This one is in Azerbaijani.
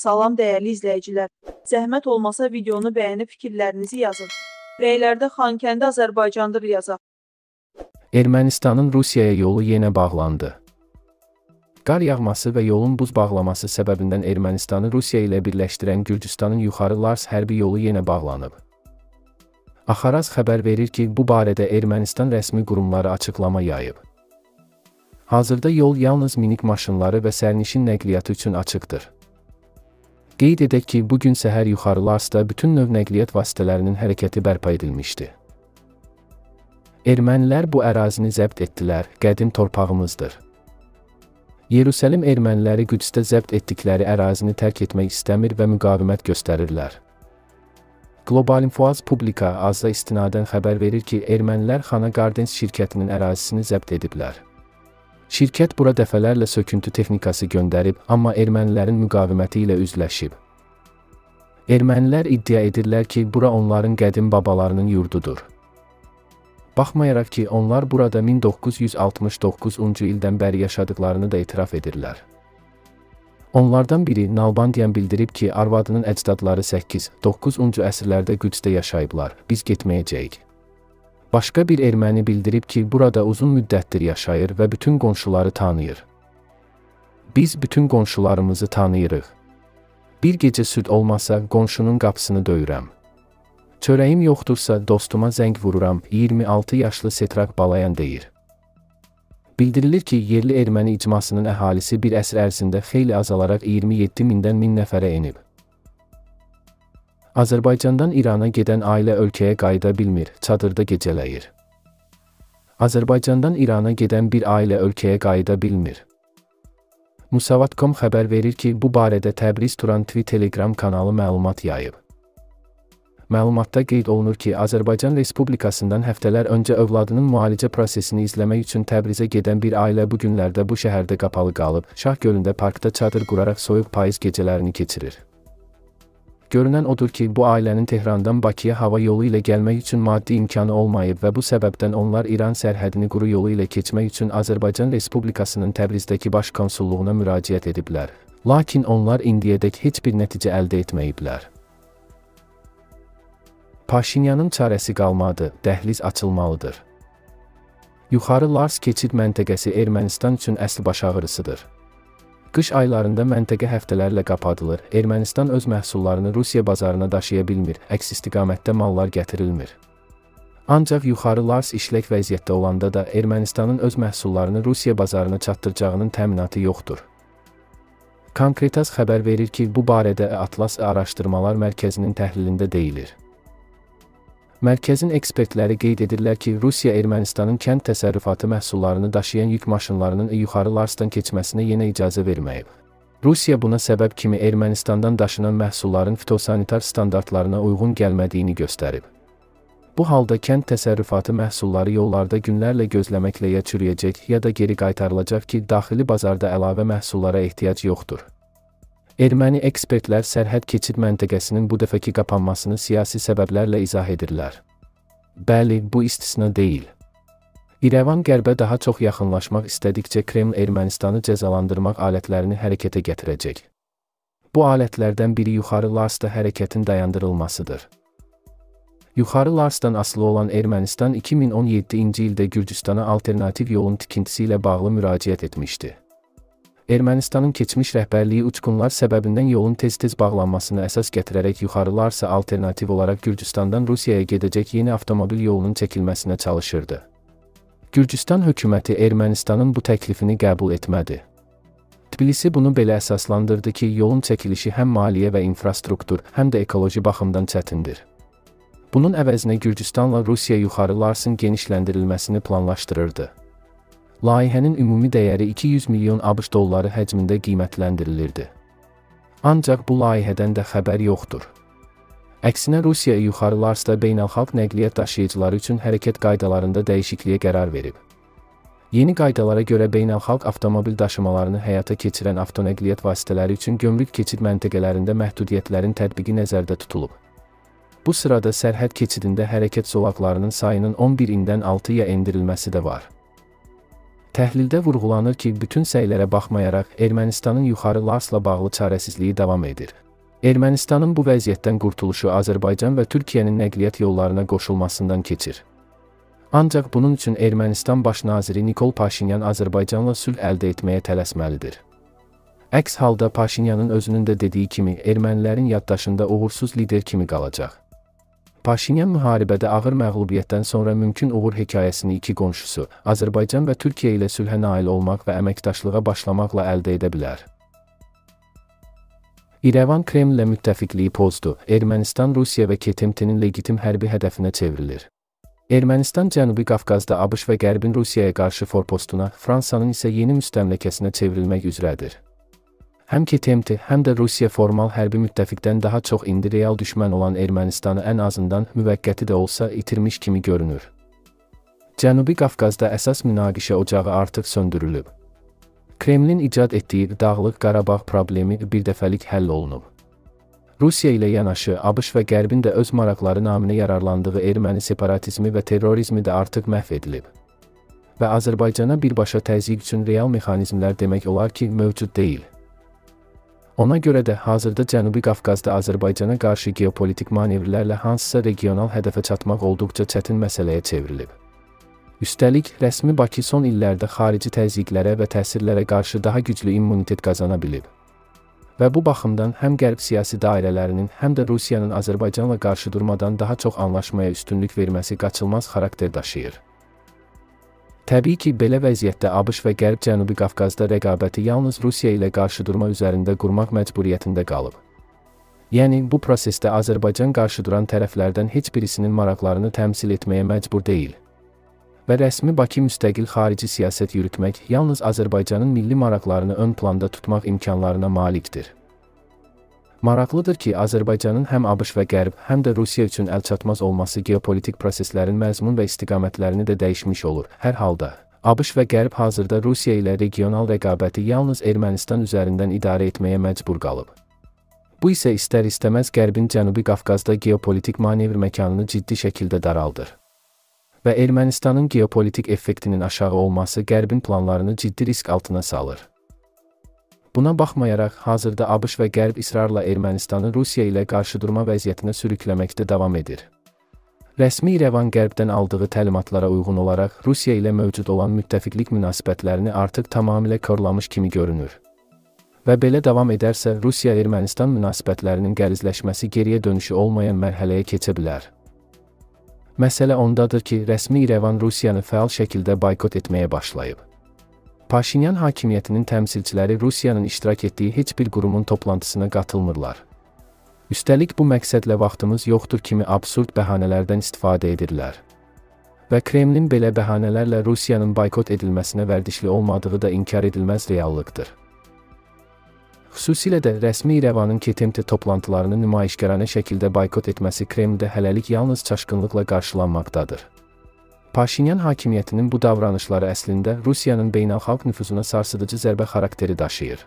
Salam dəyərli izləyicilər. Zəhmət olmasa videonu bəyənib fikirlərinizi yazın. Rəylərdə Xankəndi Azərbaycandır yazaq. Ermənistanın Rusiyaya yolu yenə bağlandı. Qar yağması və yolun buz bağlaması səbəbindən Ermənistanı Rusiya ilə birləşdirən Gürcüstanın yuxarı Lars hərbi yolu yenə bağlanıb. Axaraz xəbər verir ki, bu barədə Ermənistan rəsmi qurumları açıqlama yayıb. Hazırda yol yalnız minik maşınları və sərnişin nəqliyyatı üçün açıqdır. Qeyd edək ki, bu gün səhər yuxarı Larsda bütün növ nəqliyyat vasitələrinin hərəkəti bərpa edilmişdi. Ermənilər bu ərazini zəbt etdilər, qədim torpağımızdır. Yerusəlim erməniləri Qüdsdə zəbt etdikləri ərazini tərk etmək istəmir və müqavimət göstərirlər. Global Infoaz Publika azda istinadən xəbər verir ki, ermənilər Xana Gardens şirkətinin ərazisini zəbt ediblər. Şirkət bura dəfələrlə söküntü texnikası göndərib, amma ermənilərin müqaviməti ilə üzləşib. Ermənilər iddia edirlər ki, bura onların qədim babalarının yurdudur. Baxmayaraq ki, onlar burada 1969-cu ildən bəri yaşadıklarını da etiraf edirlər. Onlardan biri Nalbandiyan bildirib ki, arvadının əcdadları 8-9-cu əsrlərdə Qüdsdə yaşayıblar, biz getməyəcəyik. Başqa bir erməni bildirib ki, burada uzun müddətdir yaşayır və bütün qonşuları tanıyır. Biz bütün qonşularımızı tanıyırıq. Bir gecə süd olmasa qonşunun qapısını döyürəm. Çörəyim yoxdursa dostuma zəng vururam, 26 yaşlı Setrak Balayan deyir. Bildirilir ki, yerli erməni icmasının əhalisi bir əsr ərzində xeyli azalaraq 27 mindən 1000 nəfərə enib. Azərbaycandan İrana gedən ailə ölkəyə qayıda bilmir, çadırda gecələyir. Azərbaycandan İrana gedən bir ailə ölkəyə qayıda bilmir. Musavat.com xəbər verir ki, bu barədə Təbriz Turan TV Telegram kanalı məlumat yayıb. Məlumatda qeyd olunur ki, Azərbaycan Respublikasından həftələr öncə övladının müalicə prosesini izləmək üçün Təbrizə gedən bir ailə bu günlərdə bu şəhərdə qapalı qalıb, Şah gölündə parkda çadır quraraq soyuq payız gecələrini keçirir. Görünən odur ki, bu ailənin Tehrandan Bakıya hava yolu ilə gəlmək üçün maddi imkanı olmayıb və bu səbəbdən onlar İran sərhədini quru yolu ilə keçmək üçün Azərbaycan Respublikasının Təbrizdəki baş konsulluğuna müraciət ediblər. Lakin onlar indiyədək heç bir nəticə əldə etməyiblər. Paşinyanın çarəsi qalmadı, dəhliz açılmalıdır. Yuxarı Lars keçid məntəqəsi Ermənistan üçün əsl baş ağrısıdır. Qış aylarında məntəqə həftələrlə qapadılır. Ermənistan öz məhsullarını Rusiya bazarına daşıya bilmir, əks istiqamətdə mallar gətirilmir. Ancaq yuxarı Lars işlək vəziyyətdə olanda da Ermənistanın öz məhsullarını Rusiya bazarına çatdıracağının təminatı yoxdur. Konkretas xəbər verir ki, bu barədə Atlas Araşdırmalar Mərkəzinin təhlilində deyilir. Mərkəzin ekspertləri qeyd edirlər ki, Rusiya Ermənistanın kənd təsərrüfatı məhsullarını daşıyan yük maşınlarının yuxarı Larsdan keçməsinə yenə icazə verməyib. Rusiya buna səbəb kimi Ermənistandan daşınan məhsulların fitosanitar standartlarına uyğun gəlmədiyini göstərib. Bu halda kənd təsərrüfatı məhsulları yollarda günlərlə gözləməklə ya çürüyəcək, ya da geri qaytarılacaq ki, daxili bazarda əlavə məhsullara ehtiyac yoxdur. Erməni ekspertlər sərhəd keçid məntəqəsinin bu dəfəki qapanmasını siyasi səbəblərlə izah edirlər. Bəli, bu istisna deyil. İrəvan qərbə daha çox yaxınlaşmaq istədikcə Kreml Ermənistanı cəzalandırmaq alətlərini hərəkətə gətirəcək. Bu alətlərdən biri yuxarı Larsda hərəkətin dayandırılmasıdır. Yuxarı Larsdan asılı olan Ermənistan 2017-ci ildə Gürcüstana alternativ yolun tikintisi ilə bağlı müraciət etmişdi. Ermənistanın keçmiş rəhbərliyi uçqunlar səbəbindən yolun tez-tez bağlanmasını əsas gətirərək yuxarılarsa alternativ olaraq Gürcüstandan Rusiyaya gedəcək yeni avtomobil yolunun çəkilməsinə çalışırdı. Gürcüstan hökuməti Ermənistanın bu təklifini qəbul etmədi. Tbilisi bunu belə əsaslandırdı ki, yolun çəkilişi həm maliyyə və infrastruktur, həm də ekoloji baxımdan çətindir. Bunun əvəzinə Gürcüstanla Rusiya yuxarı Larsın genişləndirilməsini planlaşdırırdı. Layihənin ümumi dəyəri 200 milyon ABŞ dolları həcmində qiymətləndirilirdi. Ancaq bu layihədən də xəbər yoxdur. Əksinə Rusiya yuxarı Larsda beynəlxalq nəqliyyat daşıyıcıları üçün hərəkət qaydalarında dəyişikliyə qərar verib. Yeni qaydalara görə beynəlxalq avtomobil daşımalarını həyata keçirən avtonəqliyyat vasitələri üçün gömrük keçid məntəqələrində məhdudiyyətlərin tətbiqi nəzərdə tutulub. Bu sırada sərhəd keçidində hərəkət zolaqlarının sayının 11-dən 6-ya endirilməsi də var. Təhlildə vurğulanır ki, bütün səylərə baxmayaraq Ermənistanın yuxarı Larsla bağlı çarəsizliyi davam edir. Ermənistanın bu vəziyyətdən qurtuluşu Azərbaycan və Türkiyənin nəqliyyat yollarına qoşulmasından keçir. Ancaq bunun üçün Ermənistan baş naziri Nikol Paşinyan Azərbaycanla sülh əldə etməyə tələsməlidir. Əks halda Paşinyanın özünün də dediyi kimi ermənilərin yaddaşında uğursuz lider kimi qalacaq. Paşinyan müharibədə ağır məğlubiyyətdən sonra mümkün uğur hekayəsini iki qonşusu, Azərbaycan və Türkiyə ilə sülhə nail olmaq və əməkdaşlığa başlamaqla əldə edə bilər. İrəvan Kremllə müttəfiqliyi pozdu. Ermənistan Rusiya və KTMT-nin legitim hərbi hədəfinə çevrilir. Ermənistan Cənubi Qafqazda ABŞ və Qərbin Rusiyaya qarşı forpostuna, Fransanın isə yeni müstəmləkəsinə çevrilmək üzrədir. Həm KTMT, həm də Rusiya formal hərbi müttəfiqdən daha çox indi real düşmən olan Ermənistanı ən azından müvəqqəti də olsa itirmiş kimi görünür. Cənubi Qafqazda əsas münaqişə ocağı artıq söndürülüb. Kremlin icad etdiyi Dağlıq Qarabağ problemi birdəfəlik həll olunub. Rusiya ilə yanaşı ABŞ və Qərbin də öz maraqları naminə yararlandığı erməni separatizmi və terrorizmi də artıq məhv edilib. Və Azərbaycana birbaşa təzyiq üçün real mexanizmlər demək olar ki, mövcud deyil. Ona görə də hazırda Cənubi Qafqazda Azərbaycana qarşı geopolitik manevrlərlə hansısa regional hədəfə çatmaq olduqca çətin məsələyə çevrilib. Üstəlik, rəsmi Bakı son illərdə xarici təzyiqlərə və təsirlərə qarşı daha güclü immunitet qazana bilib. Və bu baxımdan həm qərb siyasi dairələrinin, həm də Rusiyanın Azərbaycanla qarşı durmadan daha çox anlaşmaya üstünlük verməsi qaçılmaz xarakter daşıyır. Təbii ki, belə vəziyyətdə ABŞ və Qərb Cənubi Qafqazda rəqabəti yalnız Rusiya ilə qarşıdurma üzərində qurmaq məcburiyyətində qalıb. Yəni, bu prosesdə Azərbaycan qarşıduran tərəflərdən heç birisinin maraqlarını təmsil etməyə məcbur deyil və rəsmi Bakı müstəqil xarici siyasət yürütmək yalnız Azərbaycanın milli maraqlarını ön planda tutmaq imkanlarına malikdir. Maraqlıdır ki, Azərbaycanın həm ABŞ və Qərb, həm də Rusiya üçün əlçatmaz olması geopolitik proseslərin məzmun və istiqamətlərini də dəyişmiş olur. Hər halda, ABŞ və Qərb hazırda Rusiya ilə regional rəqabəti yalnız Ermənistan üzərindən idarə etməyə məcbur qalıb. Bu isə istər-istəməz Qərbin Cənubi Qafqazda geopolitik manevr məkanını ciddi şəkildə daraldır və Ermənistanın geopolitik effektinin aşağı olması Qərbin planlarını ciddi risk altına salır. Buna baxmayaraq, hazırda ABŞ və Qərb israrla Ermənistanı Rusiya ilə qarşıdurma vəziyyətinə sürükləməkdə davam edir. Rəsmi İrəvan Qərbdən aldığı təlimatlara uyğun olaraq Rusiya ilə mövcud olan müttəfiqlik münasibətlərini artıq tamamilə korlamış kimi görünür. Və belə davam edərsə, Rusiya-Ermənistan münasibətlərinin qəlizləşməsi geriyə dönüşü olmayan mərhələyə keçə bilər. Məsələ ondadır ki, rəsmi İrəvan Rusiyanı fəal şəkildə boykot etməyə başlayıb. Paşinyan hakimiyyətinin təmsilçiləri Rusiyanın iştirak etdiyi heç bir qurumun toplantısına qatılmırlar. Üstəlik bu məqsədlə vaxtımız yoxdur kimi absurd bəhanələrdən istifadə edirlər. Və Kremlin belə bəhanələrlə Rusiyanın boykot edilməsinə vərdişli olmadığı da inkar edilməz reallıqdır. Xüsusilə də rəsmi İrəvanın KTMT toplantılarını nümayişkarane şəkildə boykot etməsi Kremldə hələlik yalnız çaşqınlıqla qarşılanmaqdadır. Paşinyan hakimiyyətinin bu davranışları əslində Rusiyanın beynəlxalq nüfuzuna sarsıdıcı zərbə xarakteri daşıyır.